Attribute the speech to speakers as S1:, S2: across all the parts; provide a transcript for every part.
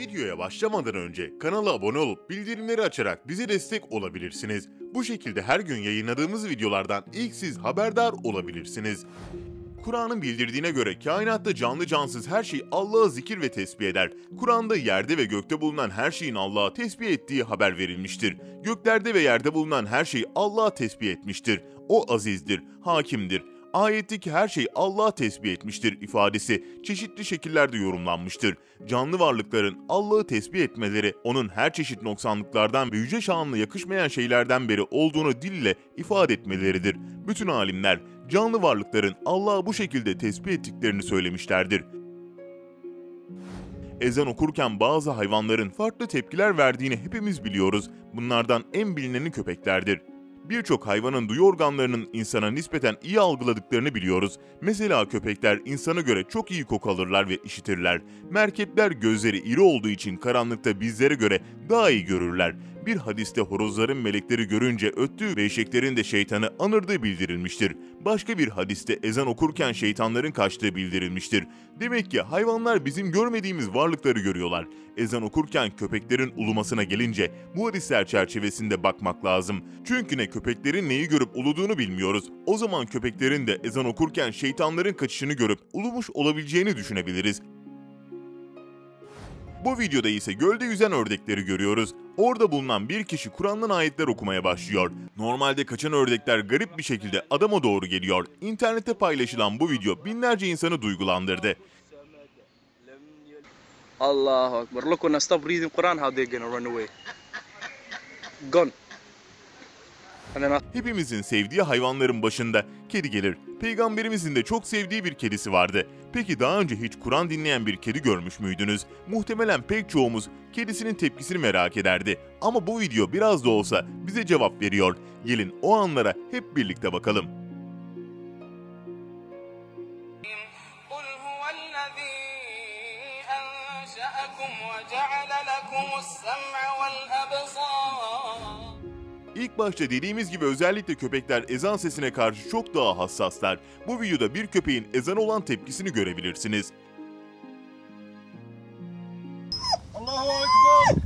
S1: Videoya başlamadan önce kanala abone olup bildirimleri açarak bize destek olabilirsiniz. Bu şekilde her gün yayınladığımız videolardan ilk siz haberdar olabilirsiniz. Kur'an'ın bildirdiğine göre kainatta canlı cansız her şey Allah'ı zikir ve tesbih eder. Kur'an'da yerde ve gökte bulunan her şeyin Allah'a tesbih ettiği haber verilmiştir. Göklerde ve yerde bulunan her şey Allah'a tesbih etmiştir. O azizdir, hakimdir. Ayetteki her şey Allah'a tesbih etmiştir ifadesi çeşitli şekillerde yorumlanmıştır. Canlı varlıkların Allah'ı tesbih etmeleri onun her çeşit noksanlıklardan ve yüce şanına yakışmayan şeylerden beri olduğunu dille ifade etmeleridir. Bütün alimler canlı varlıkların Allah'ı bu şekilde tesbih ettiklerini söylemişlerdir. Ezan okurken bazı hayvanların farklı tepkiler verdiğini hepimiz biliyoruz. Bunlardan en bilineni köpeklerdir. Birçok hayvanın duyu organlarının insana nispeten iyi algıladıklarını biliyoruz. Mesela köpekler insana göre çok iyi koku alırlar ve işitirler. Merkepler gözleri iri olduğu için karanlıkta bizlere göre daha iyi görürler. Bir hadiste horozların melekleri görünce öttüğü ve eşeklerin de şeytanı anırdığı bildirilmiştir. Başka bir hadiste ezan okurken şeytanların kaçtığı bildirilmiştir. Demek ki hayvanlar bizim görmediğimiz varlıkları görüyorlar. Ezan okurken köpeklerin ulumasına gelince bu hadisler çerçevesinde bakmak lazım. Çünkü ne köpeklerin neyi görüp uluduğunu bilmiyoruz. O zaman köpeklerin de ezan okurken şeytanların kaçışını görüp ulumuş olabileceğini düşünebiliriz. Bu videoda ise gölde yüzen ördekleri görüyoruz. Orada bulunan bir kişi Kur'an'dan ayetler okumaya başlıyor. Normalde kaçan ördekler garip bir şekilde adama doğru geliyor. İnternette paylaşılan bu video binlerce insanı duygulandırdı.
S2: Allahu Akbar. Look, when I stop reading Quran, how they're gonna run away. Gone. And then I
S1: Hepimizin sevdiği hayvanların başında kedi gelir. Peygamberimizin de çok sevdiği bir kedisi vardı. Peki daha önce hiç Kur'an dinleyen bir kedi görmüş müydünüz? Muhtemelen pek çoğumuz kedisinin tepkisini merak ederdi. Ama bu video biraz da olsa bize cevap veriyor. Gelin o anlara hep birlikte bakalım.
S3: قل هو الذي أنشأكم وجعل لكم السمع والأبصار
S1: İlk başta dediğimiz gibi özellikle köpekler ezan sesine karşı çok daha hassaslar. Bu videoda bir köpeğin ezan olan tepkisini görebilirsiniz.
S4: Allahu Ekber!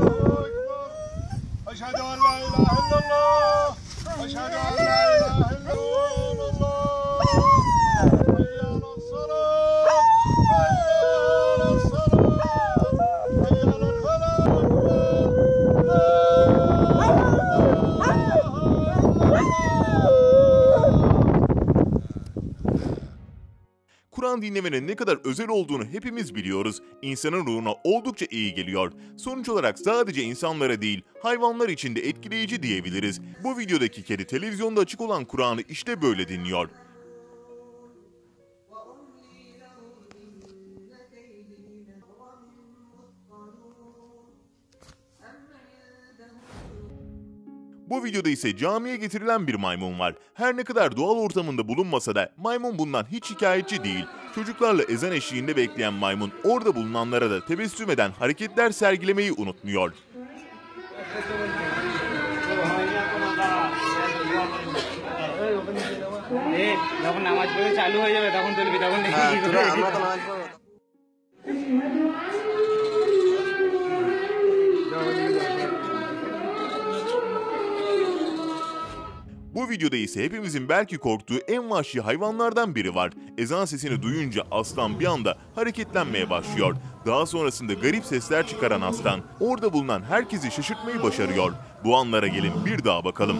S4: Allahu Ekber! Eşhedü en la ilahe illallah! Eşhedü en la ilahe
S1: Kur'an dinlemenin ne kadar özel olduğunu hepimiz biliyoruz. İnsanın ruhuna oldukça iyi geliyor. Sonuç olarak sadece insanlara değil, hayvanlar için de etkileyici diyebiliriz. Bu videodaki kedi televizyonda açık olan Kur'an'ı işte böyle dinliyor. Bu videoda ise camiye getirilen bir maymun var. Her ne kadar doğal ortamında bulunmasa da maymun bundan hiç şikayetçi değil. Çocuklarla ezan eşliğinde bekleyen maymun orada bulunanlara da tebessüm eden hareketler sergilemeyi unutmuyor.
S5: এই যখন নামাজ পড়ে চালু হয়ে যাবে তখন তুলবি তখন দেখি
S1: Videoda ise hepimizin belki korktuğu en vahşi hayvanlardan biri var. Ezan sesini duyunca aslan bir anda hareketlenmeye başlıyor. Daha sonrasında garip sesler çıkaran aslan orada bulunan herkesi şaşırtmayı başarıyor. Bu anlara gelin bir daha bakalım.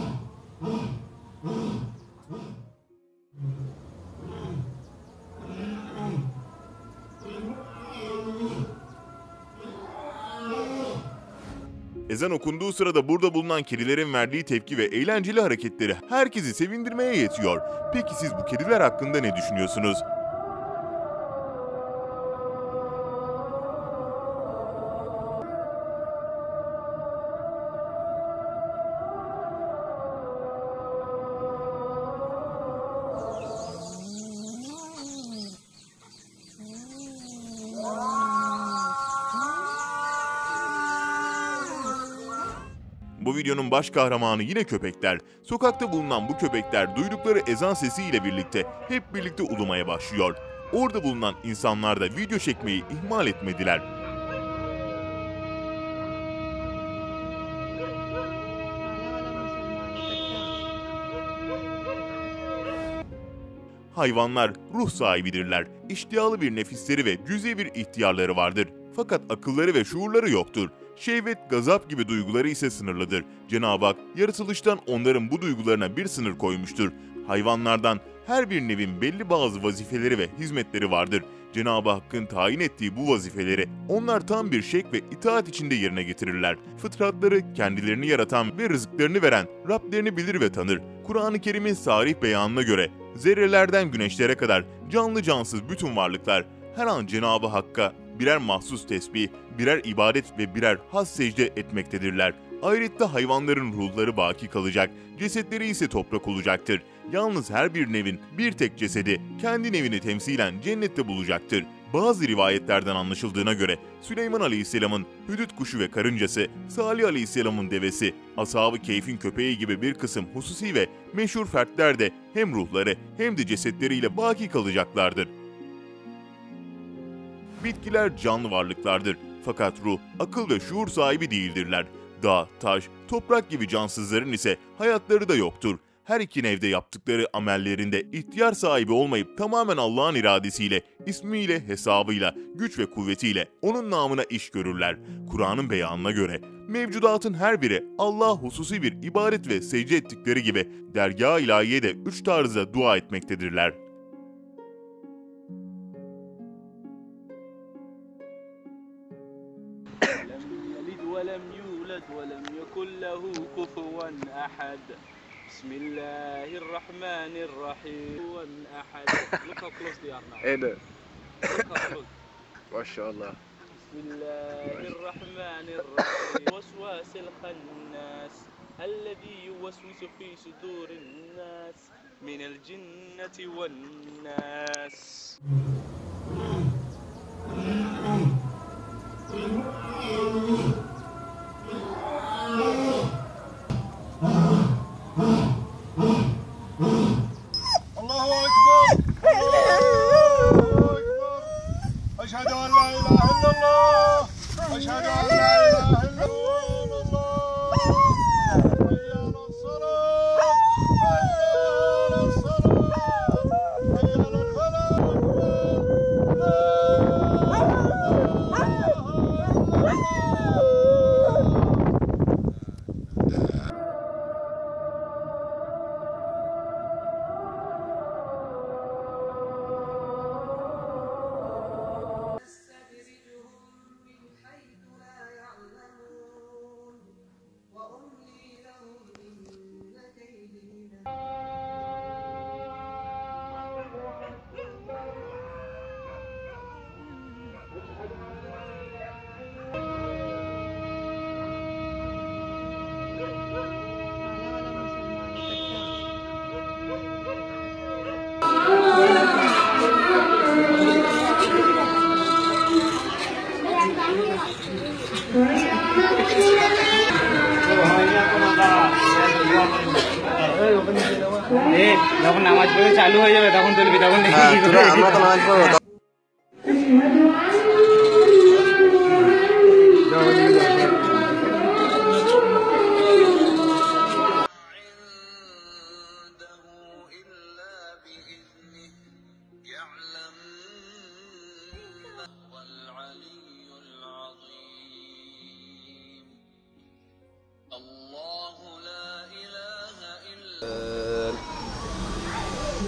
S1: Ezan okunduğu sırada burada bulunan kedilerin verdiği tepki ve eğlenceli hareketleri herkesi sevindirmeye yetiyor. Peki siz bu kediler hakkında ne düşünüyorsunuz? bu videonun baş kahramanı yine köpekler. Sokakta bulunan bu köpekler duydukları ezan sesiyle birlikte hep birlikte ulumaya başlıyor. Orada bulunan insanlar da video çekmeyi ihmal etmediler. Hayvanlar ruh sahibidirler. İştihalı bir nefisleri ve cüzi bir ihtiyarları vardır. Fakat akılları ve şuurları yoktur. Şehvet, gazap gibi duyguları ise sınırlıdır. Cenab-ı Hak yaratılıştan onların bu duygularına bir sınır koymuştur. Hayvanlardan her bir nevin belli bazı vazifeleri ve hizmetleri vardır. Cenab-ı Hakk'ın tayin ettiği bu vazifeleri onlar tam bir şek ve itaat içinde yerine getirirler. Fıtratları kendilerini yaratan ve rızıklarını veren Rablerini bilir ve tanır. Kur'an-ı Kerim'in sarih beyanına göre zerrelerden güneşlere kadar canlı cansız bütün varlıklar her an Cenab-ı Hakk'a birer mahsus tesbih, birer ibadet ve birer has secde etmektedirler. Ahirette hayvanların ruhları baki kalacak, cesetleri ise toprak olacaktır. Yalnız her bir nevin bir tek cesedi kendi nevini temsilen cennette bulacaktır. Bazı rivayetlerden anlaşıldığına göre Süleyman Aleyhisselam'ın hüdüt kuşu ve karıncası, Salih Aleyhisselam'ın devesi, Ashab-ı Keyf'in köpeği gibi bir kısım hususi ve meşhur fertler de hem ruhları hem de cesetleriyle baki kalacaklardır. Bitkiler canlı varlıklardır. Fakat ruh, akıl ve şuur sahibi değildirler. Dağ, taş, toprak gibi cansızların ise hayatları da yoktur. Her iki nevde yaptıkları amellerinde ihtiyar sahibi olmayıp tamamen Allah'ın iradesiyle, ismiyle, hesabıyla, güç ve kuvvetiyle onun namına iş görürler. Kur'an'ın beyanına göre mevcudatın her biri Allah hususi bir ibadet ve secde ettikleri gibi dergah-ı ilahiye de üç tarzda dua etmektedirler.
S6: يكن له كفوا أحد. بسم الله الرحمن الرحيم. كفوا أحد. Look how close they are now.
S2: إيه ده. ما شاء الله.
S6: بسم الله الرحمن الرحيم. وسواس الخناس الذي يوسوس في صدور الناس من الجنة والناس.
S5: যখন নামাজ পড়ে চালু হয়ে যাবে তখন তুলবি তখন
S3: হ্যাঁ, আমরা তো নামাজ পড়ব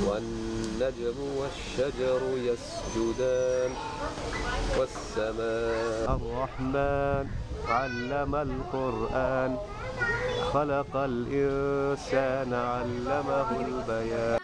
S7: والنجم والشجر يسجدان. والسماء الرحمن علم القرآن. خلق الإنسان علمه البيان.